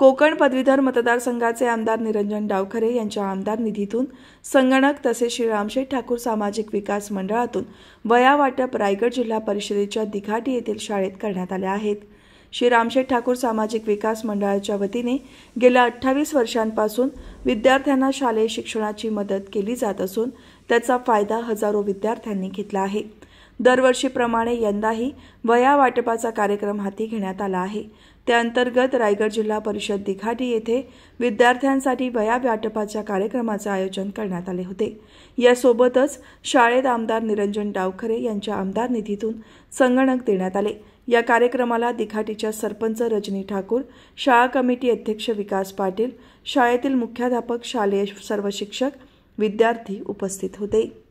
कोकण पदवीधर मतदारसंघाचे आमदार निरंजन डावखरे यांच्या आमदार निधीतून संगणक तसेच श्री रामशेठ ठाकूर सामाजिक विकास मंडळातून वया वाटप रायगड जिल्हा परिषदेच्या दिघाटी येथील शाळेत करण्यात आल्या आहेत. श्री रामशेठ ठाकूर सामाजिक विकास मंडळाच्या वतीने गेल्या अठ्ठावीस वर्षांपासून विद्यार्थ्यांना शालेय शिक्षणाची मदत केली जात असून त्याचा फायदा हजारो विद्यार्थ्यांनी घेतला आहे. दरवर्षीप्रमाणे यंदाही वया वाटपाचा कार्यक्रम हाती घेण्यात आला आहे. त्याअंतर्गत रायगड जिल्हा परिषद दिघाटी येथे विद्यार्थ्यांसाठी वया वाटपाच्या कार्यक्रमाचे आयोजन करण्यात आले होते. यासोबतच शाळेत आमदार निरंजन डावखरे यांच्या आमदार निधीतून संगणक देण्यात आले. या कार्यक्रमाला दिघाटीच्या सरपंच रजनी ठाकूर शाळा कमिटी अध्यक्ष विकास पाटील शाळेतील मुख्याध्यापक शालेय सर्व शिक्षक विद्यार्थी उपस्थित होते.